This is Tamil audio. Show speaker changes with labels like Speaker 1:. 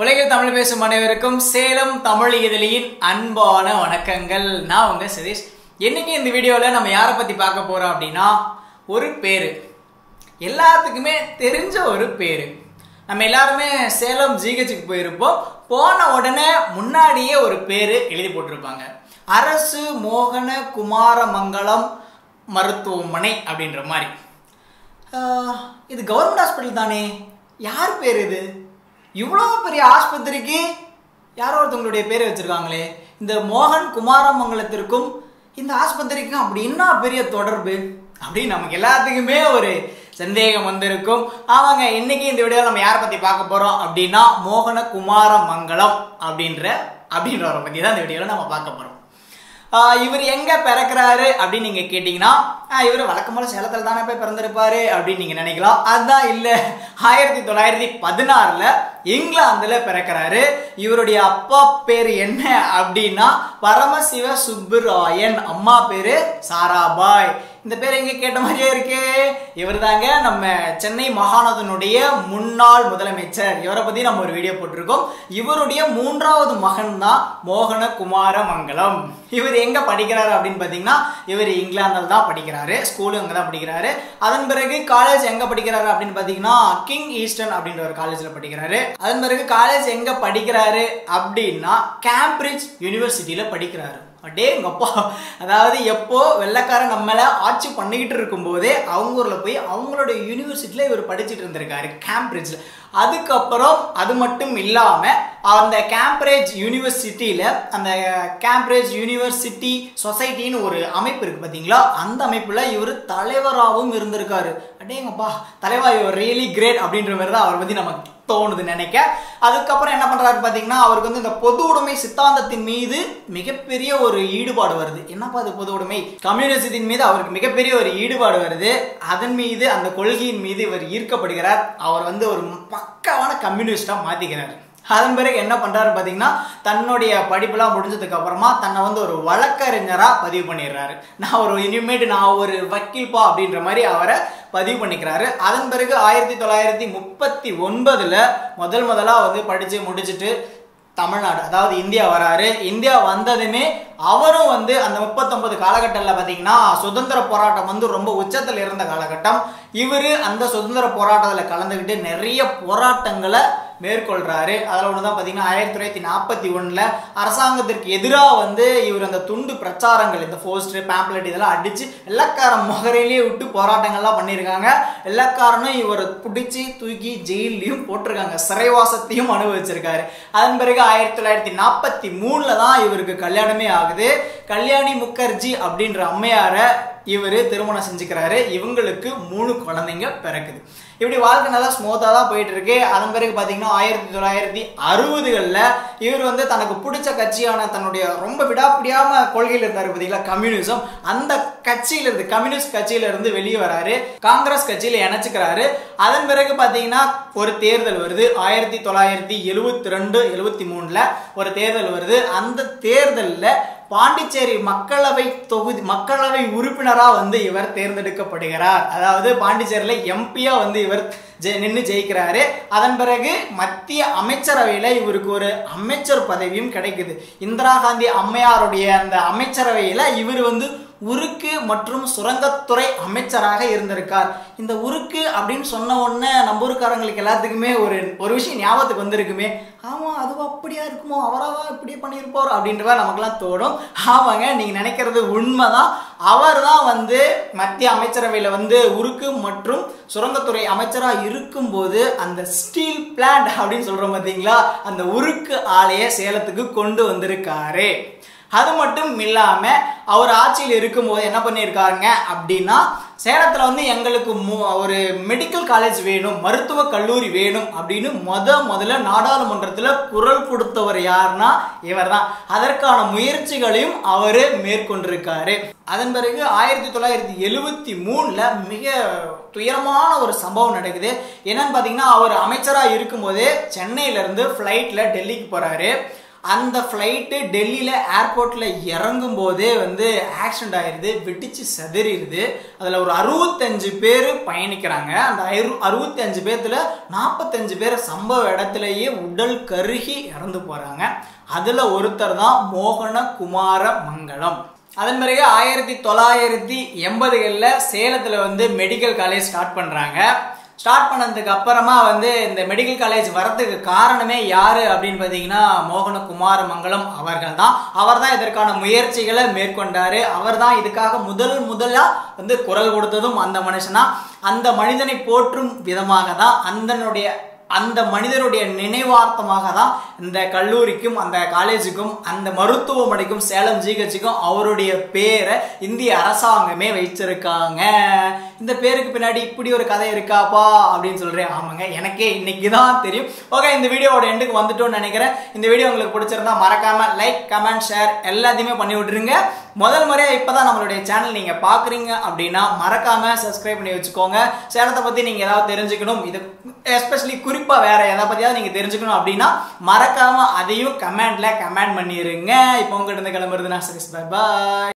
Speaker 1: உலகில் தமிழ் பேசும் அனைவருக்கும் சேலம் தமிழ் இதழியின் அன்பான வணக்கங்கள். நான் உங்க சதீஷ். இன்னைக்கு இந்த வீடியோவில் நம்ம யாரை பத்தி பார்க்க போறோம் அப்படின்னா ஒரு பேரு. எல்லாத்துக்குமே தெரிஞ்ச ஒரு பேரு. நம்ம எல்லாருமே சேலம் ஜிஹெச்சுக்கு போயிருப்போம். போன உடனே முன்னாடியே ஒரு பேரு எழுதி போட்டிருப்பாங்க. அரசு மோகன குமாரமங்கலம் மருத்துவமனை அப்படின்ற மாதிரி. இது கவர்மெண்ட் ஹாஸ்பிட்டல் தானே? யார் பேர் இது? இவ்வளோ பெரிய ஆஸ்பத்திரிக்கு யாரோ ஒருத்தவங்களுடைய பேரை வச்சுருக்காங்களே. இந்த மோகன் குமாரமங்கலத்திற்கும் இந்த ஆஸ்பத்திரிக்கும் அப்படி என்ன பெரிய தொடர்பு? அப்படின்னு நமக்கு எல்லாத்துக்குமே ஒரு சந்தேகம் வந்திருக்கும். ஆமாங்க இன்னைக்கு இந்த வீடியோவில் நம்ம யாரை பற்றி பார்க்க போகிறோம் அப்படின்னா மோகன குமாரமங்கலம் அப்படின்ற அப்படின்றவரை பற்றி தான் இந்த வீடியோவில் நம்ம பார்க்க போகிறோம் இவர் எங்க பிறக்கிறாரு அப்படின்னு நீங்க கேட்டீங்கன்னா ஆஹ் இவர் வழக்கமான சேலத்தில் தானே போய் பிறந்திருப்பாரு அப்படின்னு நீங்க நினைக்கலாம். அதான் இல்ல. ஆயிரத்தி தொள்ளாயிரத்தி பதினாறுல இங்கிலாந்துல பிறக்கிறாரு. இவருடைய அப்பா பேர் என்ன அப்படின்னா பரமசிவ சுப்புராயன். அம்மா பேரு சாராபாய். இந்த பேர் எங்கே கேட்ட மாதிரியே இருக்கு. இவர் தாங்க நம்ம சென்னை மாகாணத்தினுடைய முன்னாள் முதலமைச்சர். இவரை பத்தி நம்ம ஒரு வீடியோ போட்டிருக்கோம். இவருடைய மூன்றாவது மகன் தான் மோகன குமார மங்கலம் இவர் எங்க படிக்கிறாரு அப்படின்னு பாத்தீங்கன்னா இவர் இங்கிலாந்தில் தான் படிக்கிறாரு. ஸ்கூலு அங்க தான் படிக்கிறாரு. அதன் பிறகு காலேஜ் எங்க படிக்கிறாரு அப்படின்னு பாத்தீங்கன்னா கிங் ஈஸ்டர்ன் அப்படின்ற ஒரு காலேஜ்ல படிக்கிறாரு. அதன் பிறகு காலேஜ் எங்க படிக்கிறாரு அப்படின்னா கேம்பிரிட்ஜ் யூனிவர்சிட்டியில படிக்கிறாரு. அடேங்கப்பா. அதாவது எப்போ வெள்ளைக்காரன் நம்மளை ஆட்சி பண்ணிக்கிட்டு இருக்கும்போதே அவங்க ஊரில் போய் அவங்களோட யூனிவர்சிட்டியில் இவர் படிச்சுட்டு இருந்திருக்காரு கேம்பிரிட்ஜில் அதுக்கப்புறம் அது மட்டும் இல்லாமல் அந்த கேம்பிரிட்ஜ் யூனிவர்சிட்டியில் அந்த கேம்பிரிட்ஜ் யூனிவர்சிட்டி சொசைட்டின்னு ஒரு அமைப்பு இருக்குது பார்த்தீங்களா அந்த அமைப்பில் இவர் தலைவராகவும் இருந்திருக்காரு. அடேங்கப்பா தலைவா இவர் ரியலி கிரேட் அப்படின்ற மாதிரி தான் அவர் பத்தி நமக்கு தோணுது நினைக்க. அதுக்கப்புறம் என்ன பண்றாரு பாத்தீங்கன்னா அவருக்கு வந்து இந்த பொது உடைமை சித்தாந்தத்தின் மீது மிகப்பெரிய ஒரு ஈடுபாடு வருது. என்னப்பா அது பொது உடைமை? கம்யூனிசத்தின் மீது அவருக்கு மிகப்பெரிய ஒரு ஈடுபாடு வருது. அதன் மீது அந்த கொள்கையின் மீது இவர் ஈர்க்கப்படுகிறார். அவர் வந்து ஒரு பக்காவான கம்யூனிஸ்டா மாத்திக்கிறார். அதன் பிறகு என்ன பண்றாரு பாத்தீங்கன்னா தன்னுடைய படிப்புலாம் முடிஞ்சதுக்கு அப்புறமா தன்னை வந்து ஒரு வழக்கறிஞரா பதிவு பண்ணிடுறாரு. நான் ஒரு இனிமேட்டு நான் ஒரு வக்கீல்பா அப்படின்ற மாதிரி அவரை பதிவு பண்ணிக்கிறாரு. அதன் பிறகு ஆயிரத்தி தொள்ளாயிரத்தி முப்பத்தி ஒன்பதில் முதல் முதலாக வந்து படித்து முடிச்சுட்டு தமிழ்நாடு அதாவது இந்தியா வராரு. இந்தியா வந்ததுமே அவரும் வந்து அந்த முப்பத்தொன்பது காலகட்டத்தில் பார்த்தீங்கன்னா சுதந்திர போராட்டம் வந்து ரொம்ப உச்சத்தில் இருந்த காலகட்டம். இவர் அந்த சுதந்திர போராட்டத்தில் கலந்துக்கிட்டு நிறைய போராட்டங்களை மேற்கொள்றாரு. அதில் ஒன்று தான் பார்த்தீங்கன்னா ஆயிரத்தி தொள்ளாயிரத்தி நாற்பத்தி ஒன்றில் அரசாங்கத்திற்கு எதிராக வந்து இவர் அந்த துண்டு பிரச்சாரங்கள் இந்த போஸ்டர் பேம்ப்ளெட் இதெல்லாம் அடித்து வெள்ளக்காரன் முகரையிலேயே விட்டு போராட்டங்கள்லாம் பண்ணியிருக்காங்க. எல்லாக்காரனும் இவரை பிடிச்சி தூக்கி ஜெயிலையும் போட்டிருக்காங்க. சிறைவாசத்தையும் அனுபவிச்சிருக்காரு. அதன் பிறகு ஆயிரத்தி தொள்ளாயிரத்தி நாற்பத்தி மூணில் தான் இவருக்கு கல்யாணமே ஆகுது. கல்யாணி முகர்ஜி அப்படின்ற அம்மையாரை இவர் திருமணம் செஞ்சுக்கிறாரு. இவங்களுக்கு மூணு குழந்தைங்க பிறக்குது. இப்படி வாழ்க்கை நல்லா ஸ்மூத்தாக தான் போயிட்டு இருக்கு அதன் பிறகு பார்த்தீங்கன்னா ஆயிரத்தி தொள்ளாயிரத்தி அறுபதுகளில் இவர் வந்து தனக்கு பிடிச்ச கட்சியான தன்னுடைய ரொம்ப விடாப்பிடியாம கொள்கையில் இருந்தார் பார்த்தீங்களா? கம்யூனிசம். அந்த கட்சியிலிருந்து கம்யூனிஸ்ட் கட்சியிலிருந்து வெளியே வராரு. காங்கிரஸ் கட்சியில் இணைச்சிக்கிறாரு. அதன் பிறகு பார்த்தீங்கன்னா ஒரு தேர்தல் வருது. ஆயிரத்தி தொள்ளாயிரத்தி எழுபத்தி ரெண்டு எழுபத்தி மூணில் ஒரு தேர்தல் வருது. அந்த தேர்தலில் பாண்டிச்சேரி மக்களவை தொகுதி மக்களவை உறுப்பினராக வந்து இவர் தேர்ந்தெடுக்கப்படுகிறார். அதாவது பாண்டிச்சேரியில் எம்பியா வந்து இவர் ஜெ- நின்று ஜெயிக்கிறாரு. அதன் பிறகு மத்திய அமைச்சரவையில் இவருக்கு ஒரு அமைச்சர் பதவியும் கிடைக்குது. இந்திரா காந்தி அம்மையாருடைய அந்த அமைச்சரவையில் இவர் வந்து உருக்கு மற்றும் சுரங்கத்துறை அமைச்சராக இருந்திருக்கார். இந்த உருக்கு அப்படின்னு சொன்ன உடனே நம்ம ஊருக்காரங்களுக்கு எல்லாத்துக்குமே ஒரு ஒரு விஷயம் ஞாபகத்துக்கு வந்திருக்குமே. ஆமாம் அதுவும் அப்படியா இருக்குமோ? அவராவா இப்படி பண்ணியிருப்பார்? அப்படின்றத நமக்குலாம் தோணும். ஆமாங்க நீங்கள் நினைக்கிறது உண்மைதான். அவர் தான் வந்து மத்திய அமைச்சரவையில் வந்து உருக்கு மற்றும் சுரங்கத்துறை அமைச்சராக இருக்கும்போது அந்த ஸ்டீல் பிளான்ட் அப்படின்னு சொல்கிறோம் பார்த்தீங்களா அந்த உருக்கு ஆலையை சேலத்துக்கு கொண்டு வந்திருக்காரு. அது மட்டும் இல்லாம அவர் ஆட்சியில் இருக்கும்போது என்ன பண்ணியிருக்காருங்க அப்படின்னா சேலத்தில் வந்து எங்களுக்கு மு- ஒரு மெடிக்கல் காலேஜ் வேணும் மருத்துவ கல்லூரி வேணும் அப்படின்னு முத முதல்ல நாடாளுமன்றத்தில் குரல் கொடுத்தவர் யாருன்னா இவர்தான். அதற்கான முயற்சிகளையும் அவர் மேற்கொண்டிருக்காரு. அதன் பிறகு ஆயிரத்தி தொள்ளாயிரத்தி எழுவத்தி மூணில் மிக துயரமான ஒரு சம்பவம் நடக்குது. என்னன்னு பார்த்தீங்கன்னா அவர் அமைச்சராக இருக்கும்போதே சென்னையிலேருந்து ஃப்ளைட்டில் டெல்லிக்கு போகிறாரு அந்த ஃப்ளைட்டு டெல்லியில் ஏர்போர்ட்டில் இறங்கும் போதே வந்து ஆக்சிடென்ட் ஆயிடுது வெடிச்சு செதறிடுது அதில் ஒரு அறுபத்தஞ்சு பேர் பயணிக்கிறாங்க. அந்த அறு அறுபத்தஞ்சு பேர்த்துல நாற்பத்தஞ்சு பேர் சம்பவ இடத்துலயே உடல் கருகி இறந்து போகிறாங்க அதில் ஒருத்தர் தான் மோகன குமார மங்கலம். அதன் பிறகு ஆயிரத்தி தொள்ளாயிரத்தி எண்பதுகளில் சேலத்தில் வந்து மெடிக்கல் காலேஜ் ஸ்டார்ட் பண்ணுறாங்க ஸ்டார்ட் பண்ணதுக்கு அப்புறமா வந்து இந்த மெடிக்கல் காலேஜ் வரதுக்கு காரணமே யாரு அப்படின்னு பார்த்தீங்கன்னா மோகனகுமார் மங்கலம் அவர்கள் தான். அவர் தான் இதற்கான முயற்சிகளை மேற்கொண்டாரு. அவர் தான் இதுக்காக முதல் முதலா வந்து குரல் கொடுத்ததும் அந்த மனுஷனா அந்த மனிதனை போற்றும் விதமாக தான் அந்தனுடைய அந்த மனிதருடைய நினைவார்த்தமாக தான் இந்த கல்லூரிக்கும் அந்த காலேஜுக்கும் அந்த மருத்துவமனைக்கும் சேலம் ஜிஹெச்சுக்கும் அவருடைய பேரை இந்திய அரசாங்கமே வச்சிருக்காங்க இந்த பேருக்கு பின்னாடி இப்படி ஒரு கதை இருக்காப்பா அப்படின்னு சொல்கிறேன் ஆமாங்க எனக்கே இன்னைக்கு தான் தெரியும். ஓகே இந்த வீடியோவோட எண்டுக்கு வந்துட்டோம்னு நினைக்கிறேன். இந்த வீடியோ உங்களுக்கு பிடிச்சிருந்தா மறக்காம லைக் கமெண்ட் ஷேர் எல்லாத்தையுமே பண்ணி விட்டுருங்க. முதல் முறையாக இப்போ தான் நம்மளுடைய சேனல் நீங்கள் பார்க்குறீங்க அப்படின்னா மறக்காம சப்ஸ்கிரைப் பண்ணி வச்சுக்கோங்க. சேலத்தை பற்றி நீங்கள் ஏதாவது தெரிஞ்சுக்கணும். இது எஸ்பெஷலி குறிப்பாக வேற எதை பற்றியாவது நீங்கள் தெரிஞ்சுக்கணும் அப்படின்னா மறக்காம அதையும் கமெண்ட்ல கமெண்ட் பண்ணிடுங்க இப்போ உங்ககிட்ட இருந்து கிளம்புறது நான் சரி பாய்